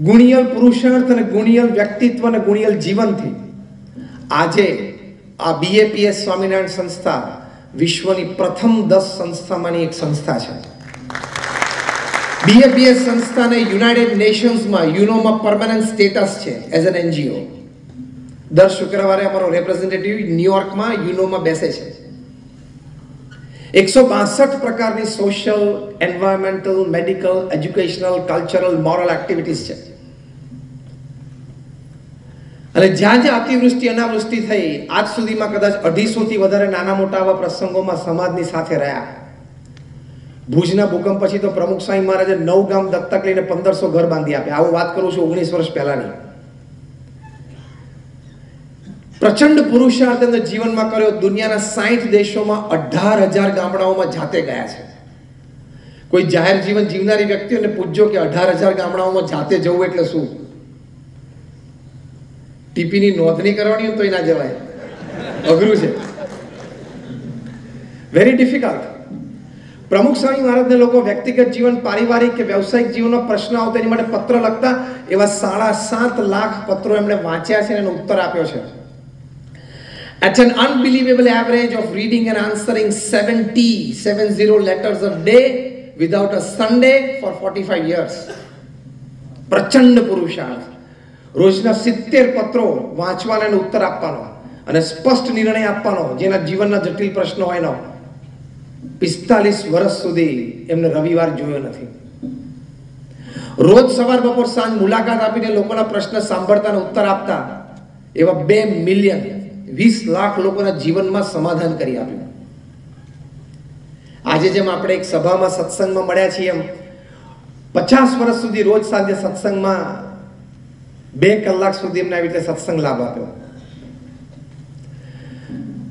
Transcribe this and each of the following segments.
ગુણિયલ પુરુષાર્થ અને ગુણિયલ વ્યક્તિત્વ અને ગુણિયલ જીવનથી આજે આ બીએપીએસ સ્વામિનારાયણ સંસ્થા વિશ્વની પ્રથમ દસ સંસ્થામાંની એક સંસ્થા છે. બીએપીએસ સંસ્થાને યુનાઇટેડ નેશન્સમાં યુનોમાં પરમાનન્ટ સ્ટેટસ છે એઝ એન એનજીઓ દર શુક્રવારે અમારો રેપ્રેઝેન્ટેટિવ ન્યુયોર્કમાં યુનોમાં બેસે છે. એકસો બાસઠ પ્રકારની social environmental medical educational cultural moral activities છે. અને જ્યાં જ્યાં અતિવૃષ્ટિ, અનાવૃષ્ટિ થઈ, આજ સુધીમાં કદાચ અઢીસોથી વધારે નાના મોટા આવા પ્રસંગોમાં સમાજની સાથે રહ્યા. ભુજના ભૂકંપ પછી તો પ્રમુખ સ્વામી મહારાજે નવ ગામ દત્તક લઈને પંદરસો ઘર બાંધી આપ્યા. આવું વાત કરું છું ઓગણીસ વર્ષ પહેલાની. પ્રચંડ પુરુષાર્થ એમને જીવનમાં કર્યો. દુનિયાના સાઠ દેશોમાં અઢાર હજાર ગામડાઓમાં જાતે ગયા છે. કોઈ જાહેર જીવન જીવનારી વ્યક્તિઓને પૂછજો કે અઢાર હજાર ગામડાઓમાં જાતે જવું એટલે શું? ટીપીની નોંધણી કરવાની તો ના જવાય. અઘરું છે. વેરી ડિફિકલ્ટ પ્રમુખ સ્વામી મહારાજને લોકો વ્યક્તિગત જીવન, પારિવારિક કે વ્યવસાયિક જીવનનો પ્રશ્ન આવતો એની માટે પત્ર લખતા એવા સાડા સાત લાખ પત્રો એમણે વાંચ્યા છે અને એનો ઉત્તર આપ્યો છે. At an unbelievable average of reading and answering 70, 70 letters a day without a Sunday for 45 years. પ્રચંડ પુરુષાર્થ રોજના સિત્તેર પત્રો વાંચવાનો અને ઉત્તર આપવાનો અને સ્પષ્ટ નિર્ણય આપવાનો જેના જીવનના જટિલ પ્રશ્નો હોય એનો પિસ્તાલીસ વર્ષ સુધી એમને રવિવાર જોયો નથી રોજ સવાર બપોર સાંજ મુલાકાત આપીને લોકોના પ્રશ્ન સાંભળતા અને ઉત્તર આપતા એવા બે મિલિયન વીસ લાખ લોકોના જીવનમાં સમાધાન કરી આપ્યું. આજે જેમ આપણે એક સભામાં સત્સંગમાં મળ્યા છીએ એમ, પચાસ વર્ષ સુધી રોજ સાંજે સત્સંગમાં બે કલાક સુધી એમને આવી રીતે સત્સંગ લાભ આપ્યો.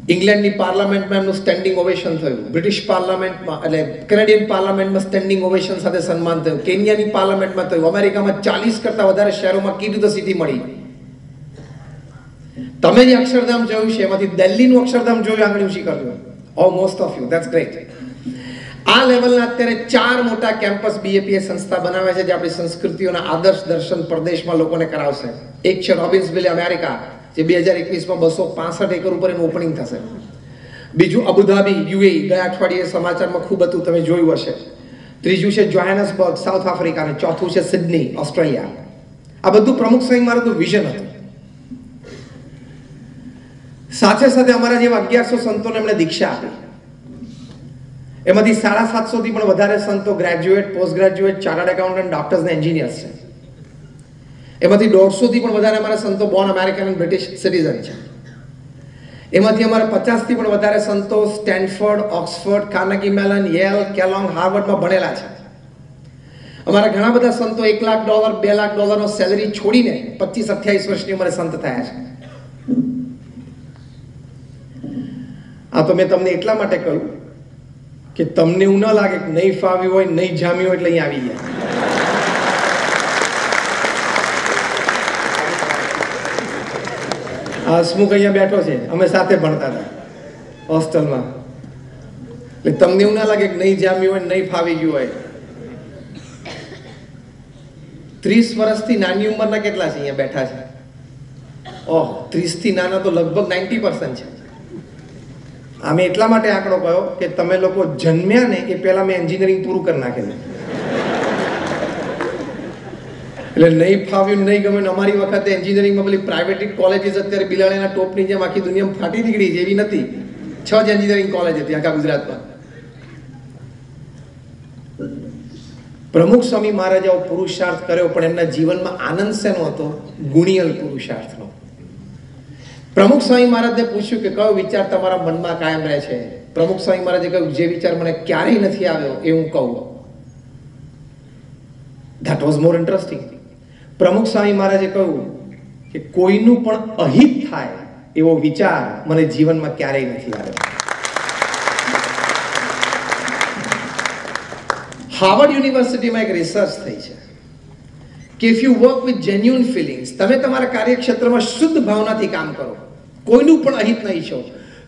ઇંગ્લેન્ડની પાર્લામેન્ટમાં એમનું સ્ટેન્ડિંગ ઓવેશન થયું. બ્રિટિશ પાર્લામેન્ટમાં, એટલે કેનેડિયન પાર્લામેન્ટમાં સ્ટેન્ડિંગ ઓવેશન સાથે સન્માન થયું. કેન્યાની પાર્લામેન્ટમાં થયું. અમેરિકામાં ચાલીસ કરતા વધારે શહેરોમાં કીટ ધ સિટી મળી. તમે જે અક્ષરધામ જોયું છે, એમાંથી દિલ્હીનું અક્ષરધામ જોયું આંગળી ઊંચી કરજો ઓ most of you that's great આ લેવલના અત્યારે ચાર મોટા કેમ્પસ બીએપીએ સંસ્થા બનાવે છે, જે આપણી સંસ્કૃતિઓના આદર્શ દર્શન પ્રદેશમાં લોકોને કરાવશે. એક છે રોબિન્સવિલે અમેરિકા, જે બે હજાર એકવીસમાં બસો પાસઠ એકર ઉપર એનું ઓપનિંગ થશે. બીજું અબુધાબી યુએ ગયા અઠવાડિયે સમાચારમાં ખૂબ હતું, તમે જોયું હશે. ત્રીજું છે જોહાનસબર્ગ સાઉથ આફ્રિકા અને ચોથું છે સિડની ઓસ્ટ્રેલિયા આ બધું પ્રમુખ સ્વામી મારું વિઝન હતું. સાથે સાથે અમારા જેવા અગિયારસો સંતોને એમણે દીક્ષા આપી. એમાંથી સાડા સાતસોથી પણ વધારે સંતો graduate post graduate chartered accountant doctors ને એન્જિનિયર્સ છે. એમાંથી દોઢસોથી પણ વધારે અમારા સંતો બોર્ન અમેરિકન અને બ્રિટિશ સિટીઝન છે. એમાંથી અમારા પચાસથી પણ વધારે સંતો Stanford Oxford Carnegie Mellon Yale Kellogg હાર્વર્ડમાં ભણેલા છે. અમારા ઘણા બધા સંતો એક લાખ ડોલર બે લાખ ડોલરનો સેલરી છોડીને પચીસ, અઠ્યાવીસ વર્ષની ઉંમરે સંત થયા છે. આ તો મેં તમને એટલા માટે કહ્યું કે તમને એવું ન લાગે કે નહીં ફાવ્યું હોય, નહીં જામ્યું હોય એટલે અહીં આવી ગયા. હસમુખ અહીંયા બેઠો છે. અમે સાથે ભણતા હતા હોસ્ટેલમાં. એટલે તમને એવું ના લાગે કે નહીં જામ્યું હોય, નહીં ફાવી ગયું હોય. ત્રીસ વર્ષથી નાની ઉંમરના કેટલા છે અહીંયા બેઠા છે? ઓહ, ત્રીસથી નાના તો લગભગ નાઇન્ટી પર્સન્ટ છે. આમે એટલા માટે આંકડો કયો કે તમે લોકો જન્મ્યા ને એ પહેલા મેં એન્જિનિયરિંગ પૂરું કરી નાખેલું. એટલે નહીં ફાવ્યું નહીં ગમે અમારી વખતે એન્જિનિયરિંગમાં પેલી પ્રાઇવેટ કોલેજીસ અત્યારે બિલાડીના ટોપની જેમ આખી દુનિયામાં ફાટી નીકળી એવી નથી. છ જ એન્જિનિયરિંગ કોલેજ હતી આખા ગુજરાતમાં. પ્રમુખ સ્વામી મહારાજાઓ પુરુષાર્થ કર્યો પણ એમના જીવનમાં આનંદ શેનો હતો? ગુણિયલ પુરુષાર્થનો પ્રમુખ સ્વામી મહારાજને પૂછ્યું કે કયો વિચાર તમારા મનમાં કાયમ રહે છે? પ્રમુખ સ્વામી મહારાજે કહ્યું, જે વિચાર મને ક્યારેય નથી આવ્યો, એ હું કહું. ધેટ વોઝ મોર ઇન્ટરેસ્ટિંગ પ્રમુખ સ્વામી મહારાજે કહ્યું કે કોઈનું પણ અહિત થાય એવો વિચાર મને જીવનમાં ક્યારેય નથી આવ્યો. હાર્વર્ડ યુનિવર્સિટીમાં એક રિસર્ચ થઈ છે કે if you work with genuine feelings તમે તમારા કાર્યક્ષેત્રમાં શુદ્ધ ભાવનાથી કામ કરો. કોઈનું પણ અહિત નહીં છો.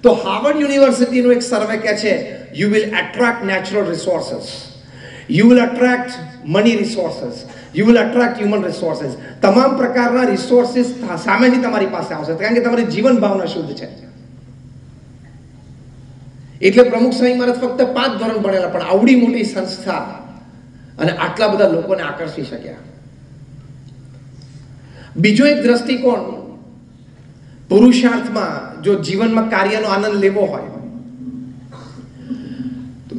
તો હાર્વર્ડ યુનિવર્સિટીનું એક સર્વે કહે છે you will attract natural resources you will attract money resources you will attract human resources તમામ પ્રકારના રિસોર્સિસ સામેથી તમારી પાસે આવશે. કારણ કે તમારી જીવન ભાવના શુદ્ધ છે. એટલે પ્રમુખ સ્વામી મહારાજ ફક્ત પાંચ ધોરણ ભણેલા, પણ આવડી મોટી સંસ્થા. અને આટલા બધા લોકોને આકર્ષી શક્યા. બીજો એક દ્રષ્ટિકોણ પુરુષાર્થમાં જો જીવનમાં કાર્યનો આનંદ લેવો હોય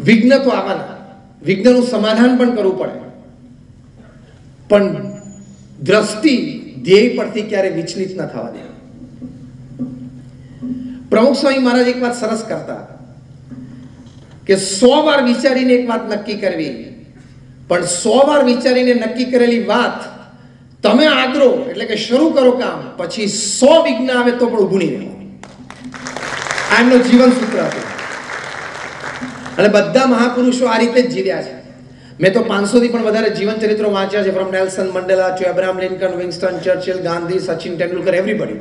વિઘ્ન તો આવવાના. વિઘ્નનું સમાધાન પણ કરવું પડે. પણ દ્રષ્ટિ ધ્યેય પરથી ક્યારે વિચલિત ન થવા દે. પ્રમુખ સ્વામી મહારાજ એક વાત સરસ કરતા. કે સો વાર વિચારીને એક વાત નક્કી કરવી. પણ સો વાર વિચારીને નક્કી કરેલી વાત તમે આદરો એટલે કે શરૂ કરો કામ, પછી સો વિઘ્ન આવે તો પણ ઊભું નહીં રહેવું. આ એમનું જીવન સૂત્ર હતું. અને બધા મહાપુરુષો આ રીતે જ જીવ્યા છે. મેં તો પાંચસોથી પણ વધારે જીવન ચરિત્રો વાંચ્યા છે from Nelson Mandela to Abraham Lincoln Winston Churchill Gandhi Sachin Tendulkar everybody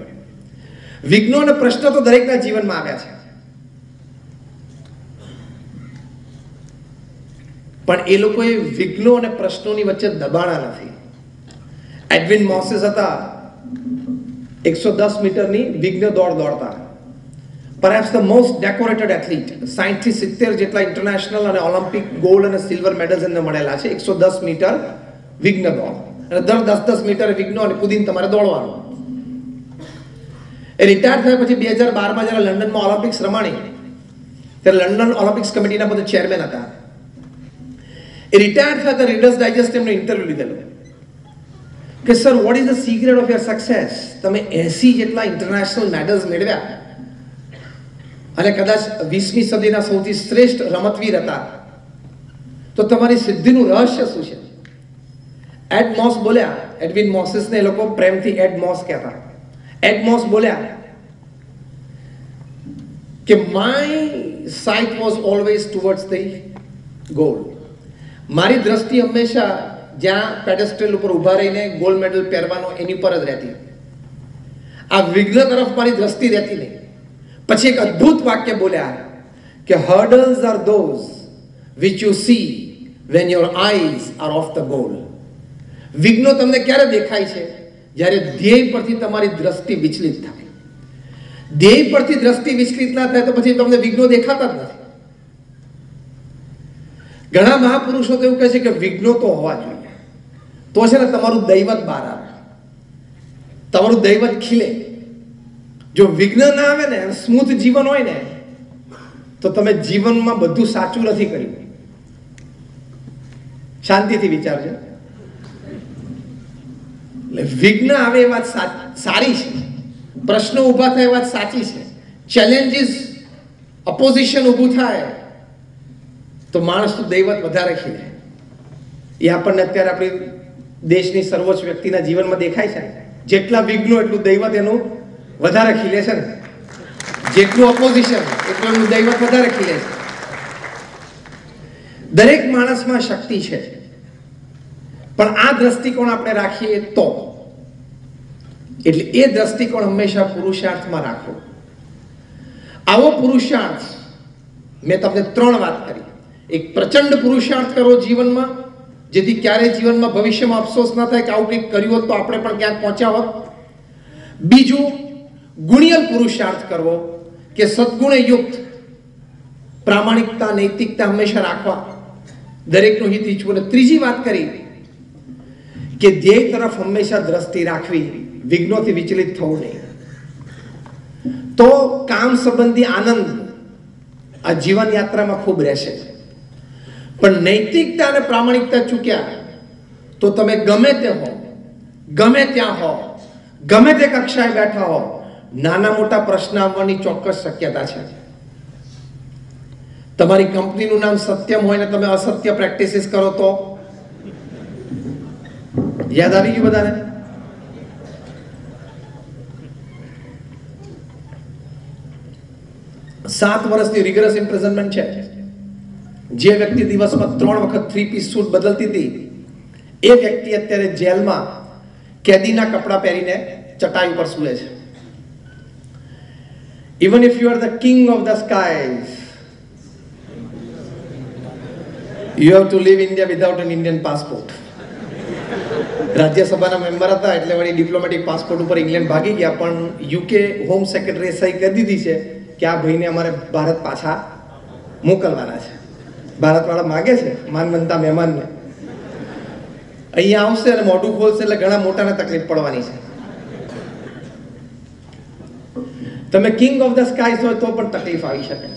વિઘ્નો અને પ્રશ્ન તો દરેકના જીવનમાં આવ્યા છે. પણ એ લોકોએ વિઘ્નો અને પ્રશ્નોની વચ્ચે દબાણા નથી. એડવિન મોસિસ હતા. એકસો દસ મીટરની વિઘ્ન દોડ દોડતા. Perhaps the most decorated athlete સાહીઠથી સિત્તેર જેટલા ઇન્ટરનેશનલ અને ઓલિમ્પિક ગોલ્ડ અને સિલ્વર મેડલ્સ એમને મળેલા છે. એકસો દસ મીટર વિઘ્ન દોડ. અને દર દસ દસ મીટર વિઘ્નો અને કુદીને તમારે દોડવાનું. એ રિટાયર થયા પછી બે હજાર બારમાં જ્યારે લંડનમાં ઓલિમ્પિક્સ રમાણી, ત્યારે લંડન ઓલિમ્પિક્સ કમિટીના બધા ચેરમેન હતા. એ રિટાયર થયા ત્યારે રીડર્સ ડાયજેસ્ટ એમનો ઇન્ટરવ્યુ લીધેલું. કે sir what is the secret of your success તમે એસી જેટલા ઇન્ટરનેશનલ મેડલ્સ મેળવ્યા. અને કદાચ વીસમી સદીના સૌથી શ્રેષ્ઠ રમતવીર હતા. તો તમારી સિદ્ધિનું રહસ્ય શું છે? એડ મોસ બોલ્યા એડવિન મોસિસને એ લોકો પ્રેમથી એડ મોસ કહેતા. એડ મોસ બોલ્યા કે my sight was always towards the goal મારી દ્રષ્ટિ હંમેશા જ્યાં પેડેસ્ટ્રેલ ઉપર ઊભા રહીને ગોલ્ડ મેડલ પહેરવાનો એની પર જ રહેતી. આ વિઘ્ન તરફ મારી દ્રષ્ટિ રહેતી નહીં. પછી એક અદ્ભુત વાક્ય બોલ્યા કે hurdles are those which you see when your eyes are off the goal વિઘ્નો તમને ક્યારે દેખાય છે? જ્યારે ધ્યેય પરથી તમારી દ્રષ્ટિ વિચલિત થાય. ધ્યેય પરથી દ્રષ્ટિ વિચલિત ના થાય તો પછી તમને વિઘ્નો દેખાતા જ નથી. ઘણા મહાપુરુષો તો એવું કહે છે કે વિઘ્નો તો હોવા જોઈએ. તો છે ને તમારું દૈવત બહાર આવે. તમારું દૈવત ખીલે. જો વિઘ્ન ના આવે ને સ્મૂથ જીવન હોય ને, તો તમે જીવનમાં બધું સાચું નથી કર્યું. શાંતિથી વિચારજો. એટલે વિઘ્ન આવે એ વાત સારી છે. પ્રશ્નો ઊભા થાય એ વાત સાચી છે. ચેલેન્જીસ અપોઝિશન ઊભું થાય, તો માણસનું દૈવત વધારે ખીલે. એ આપણને અત્યારે આપણી દેશની સર્વોચ્ચ વ્યક્તિના જીવનમાં દેખાય છે. જેટલા વિઘ્નો એટલું દૈવત એનું વધારે ખીલે છે ને. જેટલું ઓપોઝિશન એટલું એનું દૈવત વધારે ખીલે છે. દરેક માણસમાં શક્તિ છે. પણ આ દ્રષ્ટિકોણ આપણે રાખીએ તો. એટલે એ દ્રષ્ટિકોણ હંમેશા પુરુષાર્થમાં રાખો. આવો પુરુષાર્થ, મેં તમને ત્રણ વાત કરી. એક પ્રચંડ પુરુષાર્થ કરો જીવનમાં જેથી ક્યારેય જીવનમાં ભવિષ્યમાં અફસોસ ના થાય કે આવું કંઈક કર્યું હોત તો આપણે પણ ક્યાંક પહોંચ્યા હોત. બીજું, ગુણિયલ પુરુષાર્થ કરવો કે સદગુણે યુક્ત, પ્રામાણિકતા, નૈતિકતા હંમેશા રાખવા. દરેકનું હિત ઈચ્છવું. અને ત્રીજી વાત કરી કે ધ્યેય તરફ હંમેશા દ્રષ્ટિ રાખવી. વિઘ્નોથી વિચલિત થવું નહીં. તો કામ સંબંધી આનંદ આ જીવન યાત્રામાં ખૂબ રહેશે. પણ નૈતિકતા અને પ્રામાણિકતા ચૂક્યા તો તમે ગમે તે હો, ગમે ત્યાં હો, ગમે તે કક્ષાએ બેઠા હો, નાના મોટા પ્રશ્ન આવવાની ચોક્કસ શક્યતા છે. તમારી કંપનીનું નામ સત્યમ હોય ને તમે અસત્ય પ્રેક્ટિસિસ કરો તો? યાદ આવી ગયું બધાને? સાત વર્ષની રિગરસ ઇમ્પ્રેઝનમેન્ટ છે. જે વ્યક્તિ દિવસમાં ત્રણ વખત થ્રી પીસ સૂટ બદલતી હતી, એ વ્યક્તિ અત્યારે જેલમાં કેદીના કપડાં પહેરીને ચટાઈ ઉપર સૂવે છે. Even if you are the king of the skies you have to leave India without an Indian passport રાજ્યસભાના મેમ્બર હતા, એટલે વળી ડિપ્લોમેટિક પાસપોર્ટ ઉપર ઇંગ્લેન્ડ ભાગી ગયા, પણ યુકે હોમ સેક્રેટરીએ સહી કરી દીધી છે કે આ ભાઈને અમારે ભારત પાછા મોકલવાના છે. ભારતવાળા માગે છે, માનવંતા મહેમાનને. અહીંયા આવશે અને મોઢું ખોલશે એટલે ઘણા મોટાને તકલીફ પડવાની છે. તમે કિંગ ઓફ ધ સ્કાય હોય તો પણ તકલીફ આવી શકે.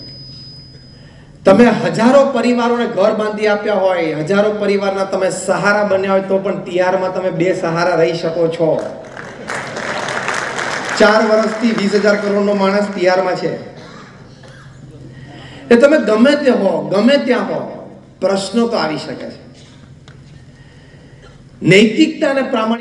તમે હજારો પરિવારોને ઘર બાંધી આપ્યા હોય, હજારો પરિવારના તમે સહારા બન્યા હોય તો પણ તિહારમાં તમે બે સહારા રહી શકો છો. ચાર વર્ષથી વીસ હજાર કરોડનો માણસ તિહારમાં છે. એ તમે ગમે તે હો, ગમે ત્યાં હો, પ્રશ્નો તો આવી શકે છે. નૈતિકતા અને પ્રામાણિક